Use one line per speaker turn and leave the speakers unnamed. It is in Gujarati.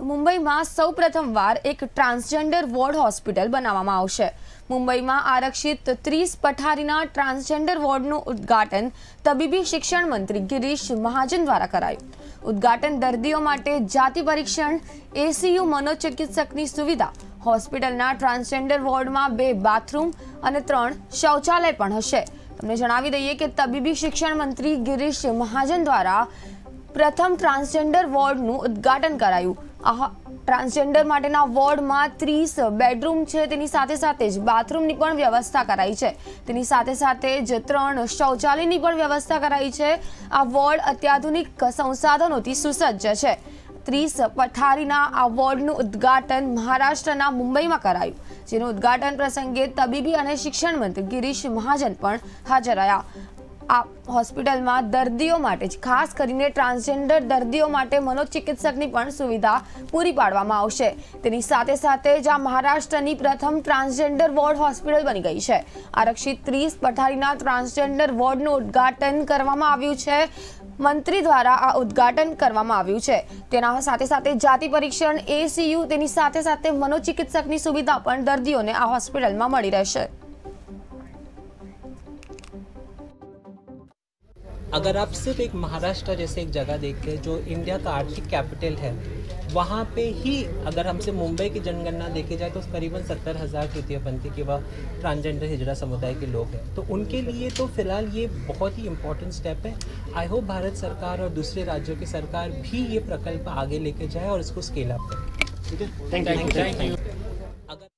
મુંબઈમાં સૌ પ્રથમવાર એક ટ્રાન્સજેન્ડર વોર્ડ હોસ્પિટલ બનાવવામાં આવશે. મુંબઈમાં આરક્ષિત ત્રીસ પઠારીના ટ્રાન્સજેન્ડર વોર્ડનું ઉદ્ઘાટન તબીબી શિક્ષણ મંત્રી ગિરીશ મહાજન દ્વારા કરાયું. ઉદ્ઘાટન દર્દીઓ માટે જાતિ પરીક્ષણ એસીયુ મનોચિકિત્સકની સુવિધા, હોસ્પિટલના ટ્રાન્સજેન્ડર વોર્ડમાં બે બાથરૂમ અને ત્રણ શૌચાલય પણ હશે. તમને જણાવી દઈએ કે તબીબી શિક્ષણ મંત્રી ગિરીશ મહાજન દ્વારા પ્રથમ ટ્રાન્સજેન્ડર વોર્ડનું ઉદ્ઘાટન કરાયું. ટ્રાન્સજેન્ડર માટેના વોર્ડમાં ત્રીસ બેડરૂમ છે. તેની સાથે સાથે જ બાથરૂમની પણ વ્યવસ્થા કરાઈ છે. તેની સાથે સાથે જ ત્રણ શૌચાલયની પણ વ્યવસ્થા કરાઈ છે. આ વોર્ડ અત્યાધુનિક સંસાધનોથી સુસજ્જ છે. ત્રીસ પથારીના આ વોર્ડનું ઉદ્ઘાટન મહારાષ્ટ્રના મુંબઈમાં કરાયું, જેનું ઉદ્ઘાટન પ્રસંગે તબીબી અને શિક્ષણ મંત્રી ગિરીશ મહાજન પણ હાજર રહ્યા. આ હોસ્પિટલમાં દર્દીઓ માટે જ, ખાસ કરીને ટ્રાન્સજેન્ડર દર્દીઓ માટે મનોચિકિત્સકની પણ સુવિધા પૂરી પાડવામાં આવશે. તેની સાથે સાથે જ આ મહારાષ્ટ્રની પ્રથમ ટ્રાન્સજેન્ડર વોર્ડ હોસ્પિટલ બની ગઈ છે. આરક્ષિત ત્રીસ પથારીના ટ્રાન્સજેન્ડર વોર્ડનું ઉદ્ઘાટન કરવામાં આવ્યું છે. મંત્રી દ્વારા આ ઉદ્ઘાટન કરવામાં આવ્યું છે. તેના સાથે સાથે જાતિ પરીક્ષણ એસીયુ તેની સાથે સાથે મનોચિકિત્સકની સુવિધા પણ દર્દીઓને આ હોસ્પિટલમાં મળી રહેશે.
अगर आप सिर्फ़ एक महाराष्ट्र जैसे एक जगह देखें जो इंडिया का आर्थिक कैपिटल है वहाँ पे ही अगर हमसे मुंबई की जनगणना देखी जाए तो करीबन सत्तर हज़ार तृतीय पंथी के वह ट्रांसजेंडर हिजड़ा समुदाय के लोग हैं। तो उनके लिए तो फ़िलहाल ये बहुत ही इम्पोर्टेंट स्टेप है। आई होप भारत सरकार और दूसरे राज्यों की सरकार भी ये प्रकल्प आगे लेके जाए और इसको स्केल अप करे।
Thank you.
Thank you